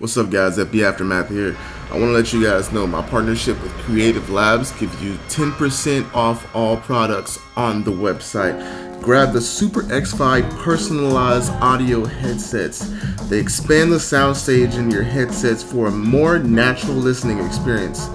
What's up guys, FB Aftermath here. I want to let you guys know my partnership with Creative Labs gives you 10% off all products on the website. Grab the Super X-Fi personalized audio headsets. They expand the soundstage in your headsets for a more natural listening experience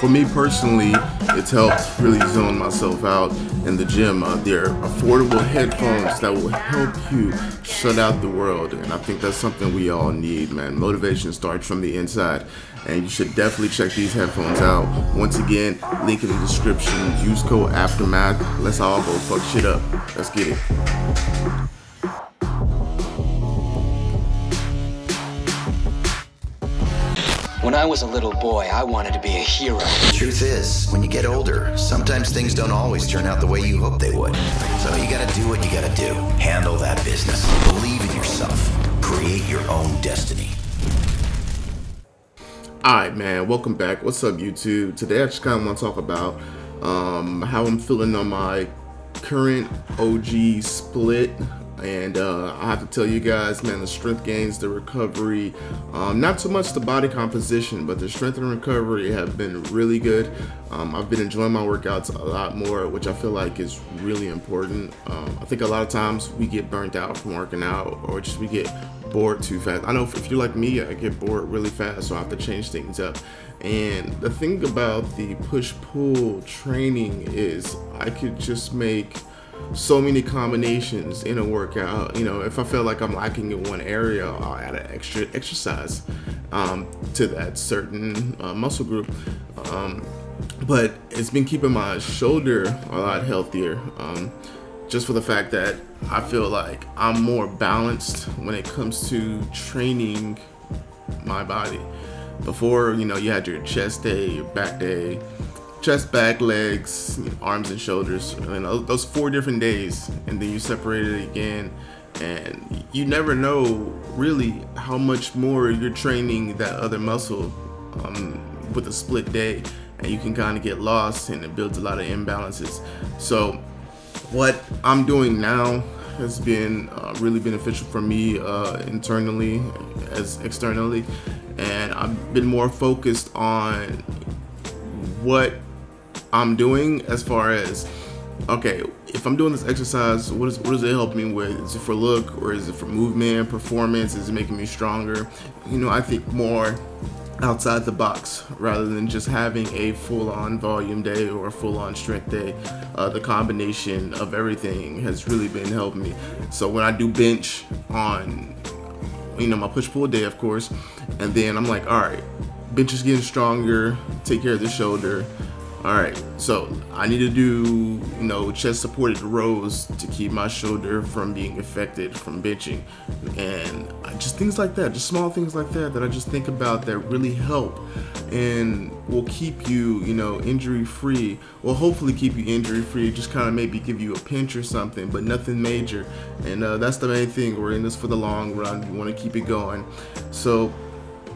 for me personally, it's helped really zone myself out in the gym. Uh, they're affordable headphones that will help you shut out the world, and I think that's something we all need, man. Motivation starts from the inside, and you should definitely check these headphones out. Once again, link in the description. Use code Aftermath. Let's all go fuck shit up. Let's get it. I was a little boy, I wanted to be a hero. The Truth is, when you get older, sometimes things don't always turn out the way you hope they would. So you gotta do what you gotta do. Handle that business. Believe in yourself. Create your own destiny. Alright man, welcome back. What's up YouTube? Today I just kind of want to talk about um, how I'm feeling on my current OG split and uh, I have to tell you guys, man, the strength gains, the recovery, um, not so much the body composition, but the strength and recovery have been really good. Um, I've been enjoying my workouts a lot more, which I feel like is really important. Um, I think a lot of times we get burnt out from working out or just we get bored too fast. I know if you're like me, I get bored really fast, so I have to change things up. And the thing about the push-pull training is I could just make so many combinations in a workout. You know, if I feel like I'm lacking in one area, I'll add an extra exercise um, to that certain uh, muscle group. Um, but it's been keeping my shoulder a lot healthier. Um, just for the fact that I feel like I'm more balanced when it comes to training my body. Before, you know, you had your chest day, your back day, chest, back, legs, arms and shoulders, and those four different days, and then you separate it again, and you never know really how much more you're training that other muscle um, with a split day, and you can kind of get lost, and it builds a lot of imbalances. So, what I'm doing now has been uh, really beneficial for me uh, internally as externally, and I've been more focused on what I'm doing as far as okay, if I'm doing this exercise, what is what does it help me with? Is it for look or is it for movement, performance? Is it making me stronger? You know, I think more outside the box rather than just having a full-on volume day or a full-on strength day. Uh, the combination of everything has really been helping me. So when I do bench on, you know, my push-pull day, of course, and then I'm like, all right, bench is getting stronger. Take care of the shoulder all right, so I need to do, you know, chest supported rows to keep my shoulder from being affected from benching. And just things like that, just small things like that that I just think about that really help and will keep you, you know, injury free. Will hopefully keep you injury free, just kind of maybe give you a pinch or something, but nothing major. And uh, that's the main thing. We're in this for the long run. We want to keep it going. So,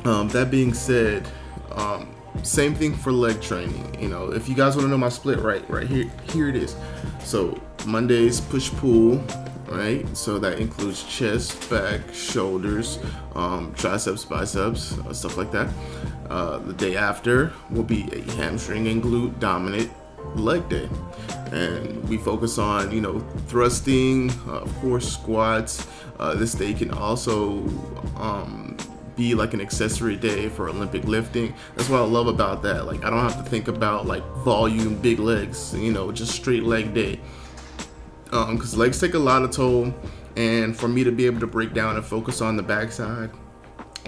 um, that being said, um, same thing for leg training. You know, if you guys want to know my split, right, right here, here it is. So Mondays push pull, right? So that includes chest, back, shoulders, um, triceps, biceps, uh, stuff like that. Uh, the day after will be a hamstring and glute dominant leg day, and we focus on you know thrusting, uh, squats. Uh, this day can also um, be like an accessory day for Olympic lifting. That's what I love about that. Like I don't have to think about like volume, big legs, you know, just straight leg day. Um, cause legs take a lot of toll and for me to be able to break down and focus on the backside,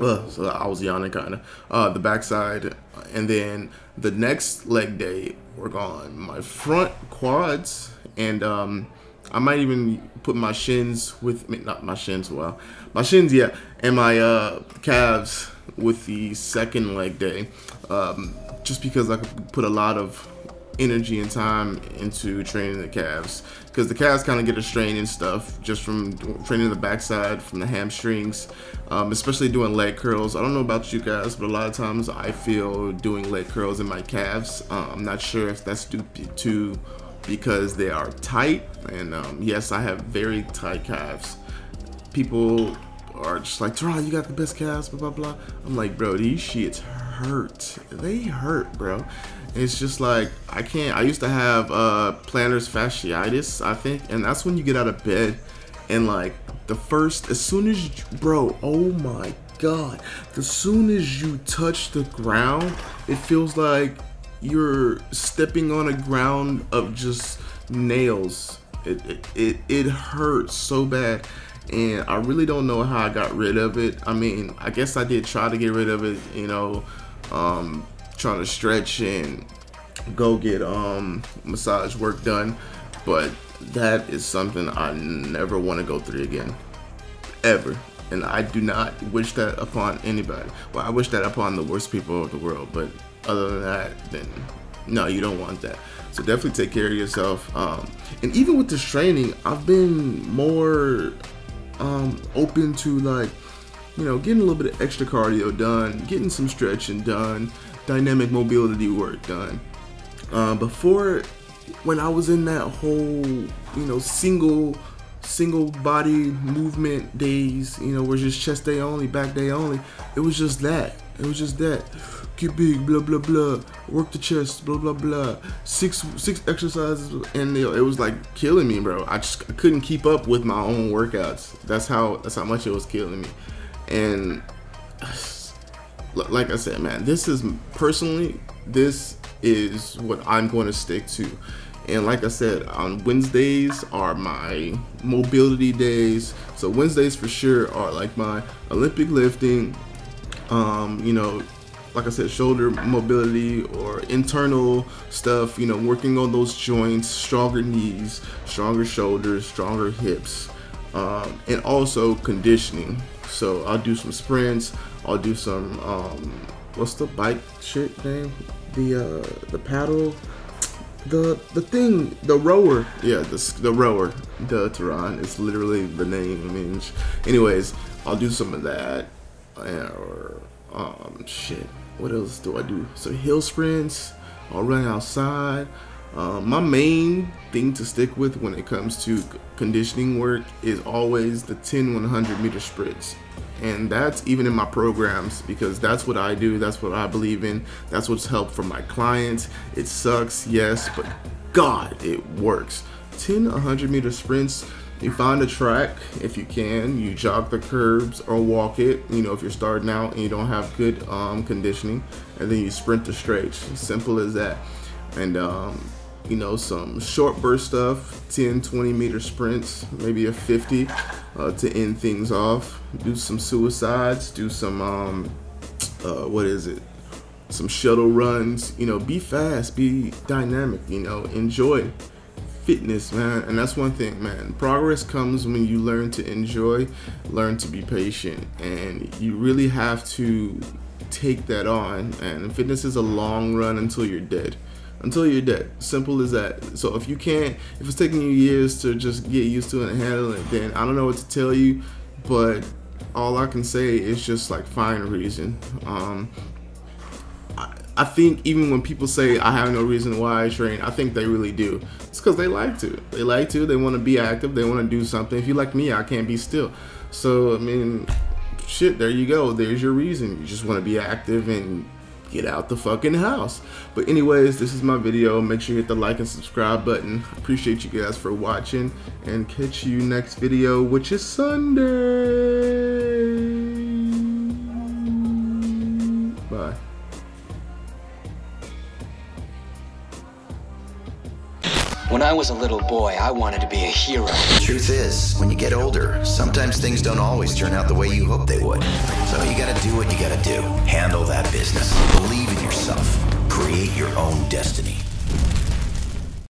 uh, so I was yawning kind of, uh, the backside and then the next leg day, work on my front quads and um, I might even put my shins with not my shins well my shins yeah and my uh, calves with the second leg day um, just because I could put a lot of energy and time into training the calves because the calves kind of get a strain and stuff just from training the backside from the hamstrings um, especially doing leg curls. I don't know about you guys but a lot of times I feel doing leg curls in my calves. Uh, I'm not sure if that's due to because they are tight and um, yes I have very tight calves people are just like, Terron, you got the best calves, blah, blah, blah. I'm like, bro, these shits hurt. They hurt, bro. It's just like, I can't, I used to have uh, plantar fasciitis, I think, and that's when you get out of bed and like the first, as soon as, you, bro, oh my God, as soon as you touch the ground, it feels like you're stepping on a ground of just nails. It, it, it, hurts so bad and I really don't know how I got rid of it. I mean, I guess I did try to get rid of it, you know, um, trying to stretch and go get um, massage work done, but that is something I never want to go through again, ever. And I do not wish that upon anybody. Well, I wish that upon the worst people of the world, but other than that, then no, you don't want that. So definitely take care of yourself. Um, and even with this training, I've been more um, open to like, you know, getting a little bit of extra cardio done, getting some stretching done, dynamic mobility work done. Uh, before, when I was in that whole, you know, single single body movement days, you know, where just chest day only, back day only. It was just that. It was just that. Get big, blah blah blah. Work the chest, blah blah blah. Six six exercises, and it was like killing me, bro. I just I couldn't keep up with my own workouts. That's how that's how much it was killing me. And like I said, man, this is personally this is what I'm going to stick to. And like I said, on Wednesdays are my mobility days. So Wednesdays for sure are like my Olympic lifting, um, you know, like I said, shoulder mobility or internal stuff, you know, working on those joints, stronger knees, stronger shoulders, stronger hips, um, and also conditioning. So I'll do some sprints, I'll do some, um, what's the bike shit name? The, uh, the paddle, the, the thing, the rower. Yeah, the, the rower, the Teron is literally the name. I mean, anyways, I'll do some of that. Or, um, shit what else do I do? So hill sprints, I'll run outside. Um, my main thing to stick with when it comes to conditioning work is always the 10 100 meter sprints. And that's even in my programs because that's what I do, that's what I believe in, that's what's helped for my clients. It sucks, yes, but God, it works. 10 100 meter sprints you find a track if you can you jog the curbs or walk it you know if you're starting out and you don't have good um, conditioning and then you sprint the straight simple as that. And um, you know some short burst stuff 10 20 meter sprints maybe a 50 uh, to end things off. Do some suicides do some um, uh, what is it? Some shuttle runs you know be fast be dynamic you know enjoy fitness, man. And that's one thing, man. Progress comes when you learn to enjoy, learn to be patient, and you really have to take that on. And fitness is a long run until you're dead. Until you're dead. Simple as that. So if you can't, if it's taking you years to just get used to it and handle it, then I don't know what to tell you. But all I can say is just like find reason. Um, I think even when people say I have no reason why I train, I think they really do. It's because they like to. They like to. They want to be active. They want to do something. If you like me, I can't be still. So I mean, shit. There you go. There's your reason. You just want to be active and get out the fucking house. But anyways, this is my video. Make sure you hit the like and subscribe button. Appreciate you guys for watching and catch you next video, which is Sunday. When I was a little boy, I wanted to be a hero. Truth is, when you get older, sometimes things don't always turn out the way you hope they would. So you gotta do what you gotta do. Handle that business. Believe in yourself. Create your own destiny.